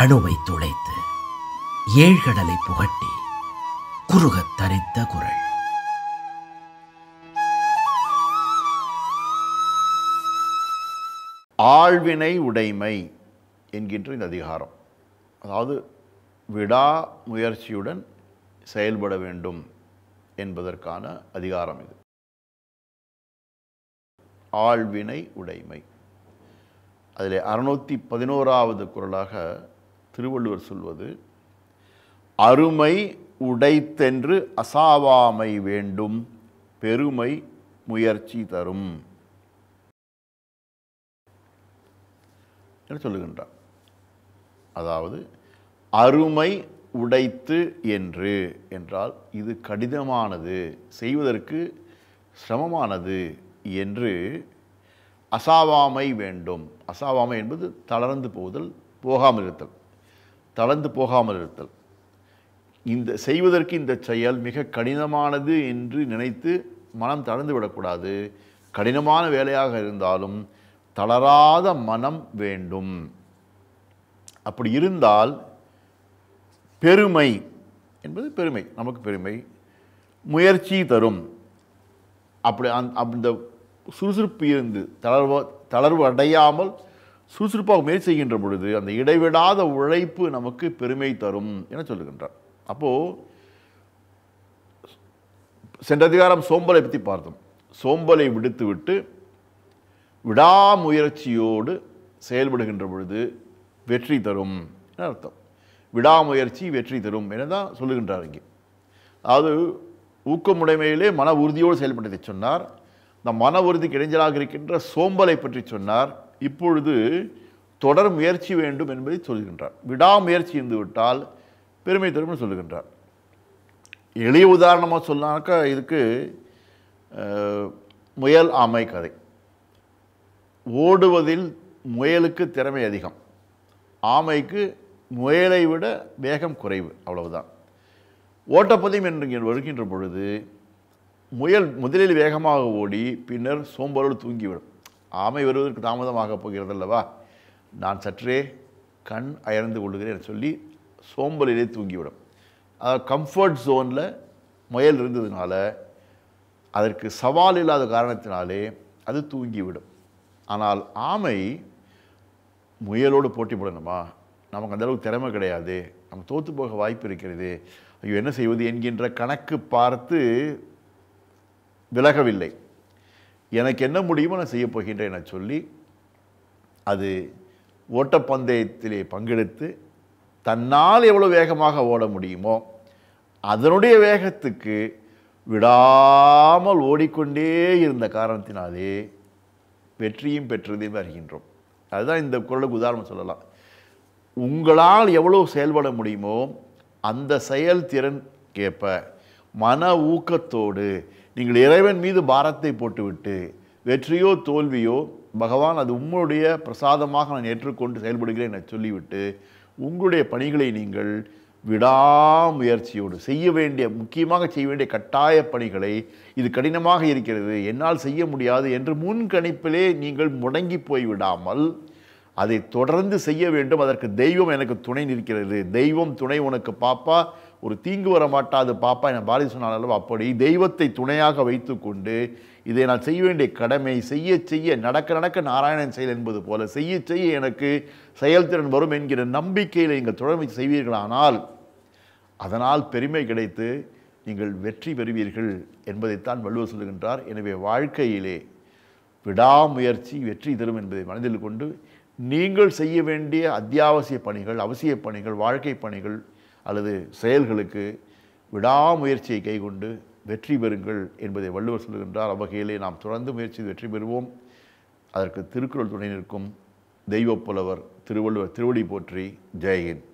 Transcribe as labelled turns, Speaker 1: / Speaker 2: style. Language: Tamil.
Speaker 1: அணுவை துளைத்து ஏழ்கடலை புகட்டி குறுகத் தரித்த குரல்.
Speaker 2: ஆழ்வினை உடைமை என்கின்ற இந்த அதிகாரம். அதாவது விடா முயற்சியுடன் செயல்பட வேண்டும் என்பதற்கான அதிகாரம் இது. ஆழ்வினை உடைமை. அதில் அறுநூற்றி பதினோராவது குரலாக திருவள்ளுவர் சொல்வது அருமை உடைத்தென்று அசாவாமை வேண்டும் பெருமை முயற்சி தரும் என்று சொல்லுகின்றார். அதாவது அருமை உடைத்து என்று என்றால் இது கடினமானது செய்வதற்கு சிரமமானது என்று அசாவாமை வேண்டும். அசாவாமை என்பது தளர்ந்து போதல் போகாமல் இருத்தல். தளர்ந்து போகாமல் இருத்தல். இந்த செய்வதற்கு இந்த செயல் மிக கடினமானது என்று நினைத்து மனம் தளர்ந்து விடக்கூடாது. கடினமான வேலையாக இருந்தாலும் தளராத மனம் வேண்டும். அப்படி இருந்தால் பெருமை என்பது பெருமை நமக்கு பெருமை. முயற்சி தரும். அப்படி அந் அந்த சுறுசுறுப்பு இருந்து தளர்வ தளர்வு அடையாமல் சுறுசுறுப்பாக முயற்சி செய்கின்ற பொழுது அந்த இடைவிடாத உழைப்பு நமக்கு பெருமை தரும் என சொல்லுகின்றார். அப்போது சென்ற அதிகாரம் சோம்பலை பற்றி பார்த்தோம். சோம்பலை விடுத்துவிட்டு விடாமுயற்சியோடு செயல்படுகின்ற பொழுது வெற்றி தரும் என அர்த்தம். விடாமுயற்சி வெற்றி தரும் என தான் சொல்லுகின்றார் இங்கே. அதாவது ஊக்கமுடைமையிலே மன உறுதியோடு செயல்பட்டதை சொன்னார். இந்த மன உறுதிக்கு இடைஞ்சலாக இருக்கின்ற சோம்பலை பற்றி சொன்னார். இப்பொழுது தொடர் முயற்சி வேண்டும் என்பதை சொல்கின்றார். விடாமுயற்சி இருந்துவிட்டால் பெருமை தரும்னு சொல்லுகின்றார் எளிய உதாரணமாக சொன்னாக்கா இதுக்கு முயல் ஆமை கதை. ஓடுவதில் முயலுக்கு திறமை அதிகம். ஆமைக்கு முயலை விட வேகம் குறைவு அவ்வளவுதான். ஓட்டப்பதியம் என்று வருகின்ற பொழுது முயல் முதலில் வேகமாக ஓடி பின்னர் சோம்பலோடு தூங்கிவிடும். ஆமை வருவதற்கு தாமதமாக போகிறது அல்லவா நான் சற்றே கண் அயர்ந்து கொள்கிறேன் சொல்லி சோம்பலிலே தூங்கிவிடும். அதாவது கம்ஃபர்ட் ஜோனில் முயல் இருந்ததுனால அதற்கு சவால் இல்லாத காரணத்தினாலே அது தூங்கிவிடும். ஆனால் ஆமை முயலோடு போட்டி போடணுமா? நமக்கு அந்தளவுக்கு திறமை கிடையாது. நம்ம தோற்று போக வாய்ப்பு இருக்கிறது. ஐயோ என்ன செய்வது என்கின்ற கணக்கு பார்த்து விலகவில்லை. எனக்கு என்ன முடியுமோ நான் செய்ய போகின்றேன் என சொல்லி அது ஓட்டப்பந்தயத்திலே பங்கெடுத்து தன்னால் எவ்வளோ வேகமாக ஓட முடியுமோ அதனுடைய வேகத்துக்கு விடாமல் ஓடிக்கொண்டே இருந்த காரணத்தினாலே வெற்றியும் பெற்றதையும் அறிகின்றோம் அதுதான் இந்த குரலுக்கு உதாரணம் சொல்லலாம். உங்களால் எவ்வளோ செயல்பட முடியுமோ அந்த செயல்திறன் கேட்ப மன ஊக்கத்தோடு நீங்கள் இறைவன் மீது பாரத்தை போட்டுவிட்டு வெற்றியோ தோல்வியோ பகவான் அது உங்களுடைய பிரசாதமாக நான் ஏற்றுக்கொண்டு செயல்படுகிறேன் என சொல்லிவிட்டு உங்களுடைய பணிகளை நீங்கள் விடாமுயற்சியோடு செய்ய வேண்டிய முக்கியமாக செய்ய வேண்டிய கட்டாய பணிகளை இது கடினமாக இருக்கிறது என்னால் செய்ய முடியாது என்று முன்கணிப்பிலே நீங்கள் முடங்கி போய் விடாமல் அதை தொடர்ந்து செய்ய வேண்டும். அதற்கு தெய்வம் எனக்கு துணை நிற்கிறது. தெய்வம் துணை உனக்கு பாப்பா. ஒரு தீங்கு வர மாட்டாது பாப்பா என பாரதி சொன்னால் அப்படி தெய்வத்தை துணையாக வைத்துக்கொண்டு இதை நான் செய்ய வேண்டிய கடமை செய்ய செய்ய நடக்க நடக்க நாராயணன் செயல் என்பது போல செய்ய செய்ய எனக்கு செயல்திறன் வரும் என்கிற நம்பிக்கையில் நீங்கள் தொடர்ந்து செய்வீர்களானால் அதனால் பெருமை கிடைத்து நீங்கள் வெற்றி பெறுவீர்கள் என்பதைத்தான் வள்ளுவர் சொல்லுகின்றார். எனவே வாழ்க்கையிலே விடாமுயற்சி வெற்றி தரும் என்பதை மனதில் கொண்டு நீங்கள் செய்ய வேண்டிய அத்தியாவசிய பணிகள் அவசிய பணிகள் வாழ்க்கை பணிகள் அல்லது செயல்களுக்கு விடாமுயற்சியை கைகொண்டு வெற்றி பெறுங்கள் என்பதை வள்ளுவர் சொல்லுகின்றார். அவ்வகையிலே நாம் தொடர்ந்து முயற்சி வெற்றி பெறுவோம். அதற்கு திருக்குறள் துணை நிற்கும் தெய்வப்புலவர் திருவள்ளுவர் திருவடி போற்றி. ஜெயஹிந்த்